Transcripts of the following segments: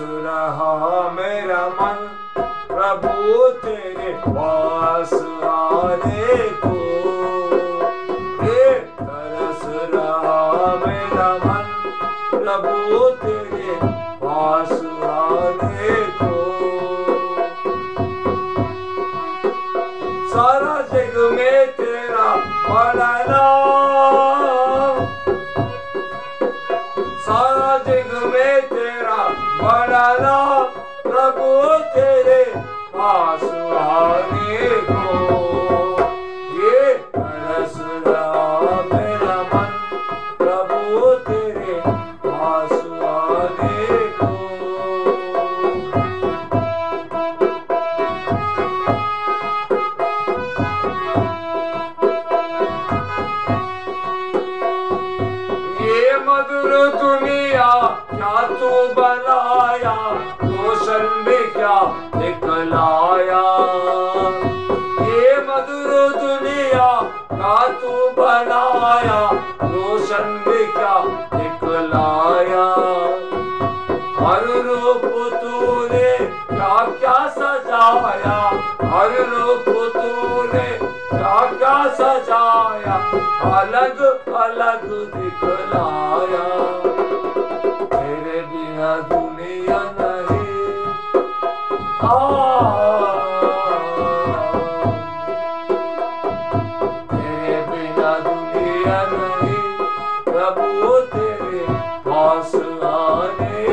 रहा मेरा मन प्रभु तेरे पास आने को। तरस रहा मेरा मन प्रभु तेरे पास तू बनाया, रोशन भी क्या निकलाया? ये मधुर दुनिया का तू बनाया, रोशन भी क्या निकलाया? हर रूप तूने क्या क्या सजाया? हर रूप पास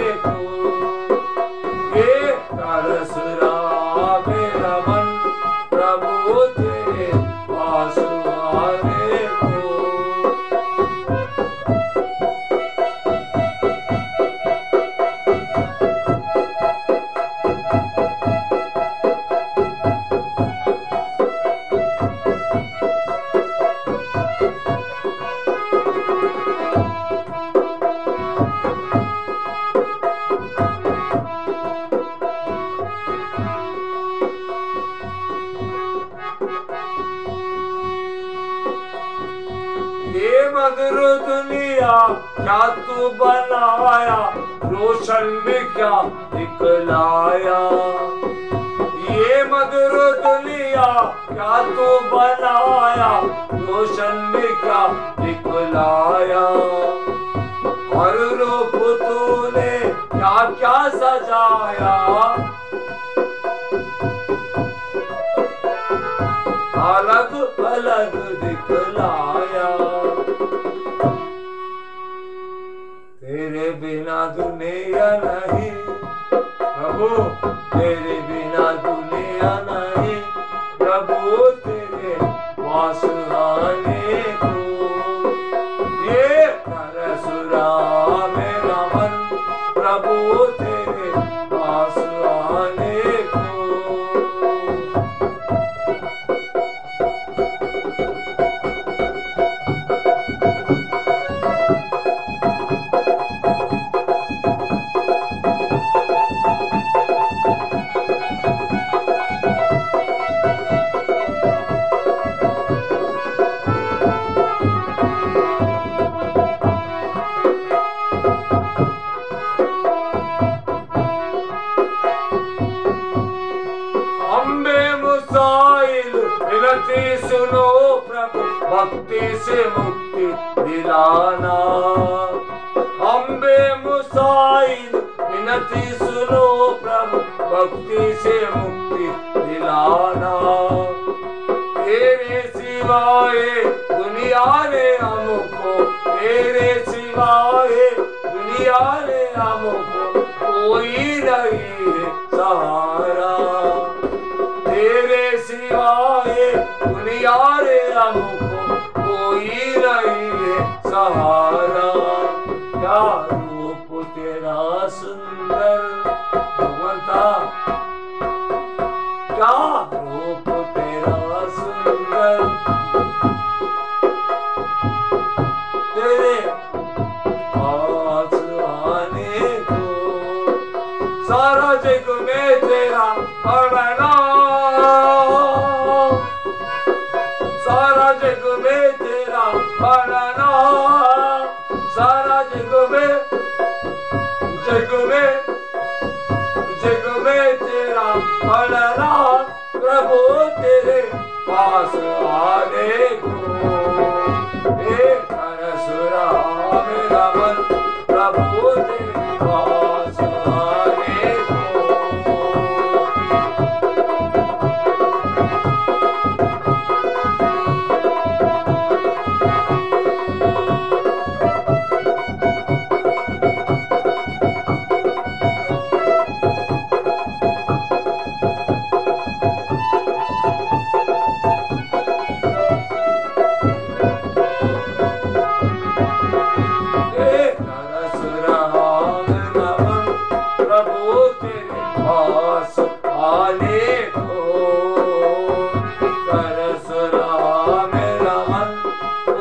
क्या तू बनाया, रोशन में क्या दिखलाया? ये मधुर दुनिया क्या तू बनाया, रोशन में क्या दिखलाया? हर रूप तूने क्या क्या सजाया? अलग अलग दिखलाया तेरे बिना दुनिया नहीं। प्रभु, तेरे बिना दुनिया नहीं। प्रभु, तेरे पास आने को ये तरसुरा भक्ति से मुक्ति दिलाना। अम्बे मुसाइल, विनती सुनो प्रभु, भक्ति से मुक्ति दिलाना। तेरे सिवाय दुनिया ने हमको, तेरे सिवाय दुनिया ने सहारा क्या रूप तेरा सुंदर भगवंता क्या रूप तेरा सुंदर तेरे पास आने को सारा जग में तेरा बड़ा सारा जग में तेरा बड़ा सारा जग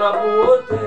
प्रभु तेरे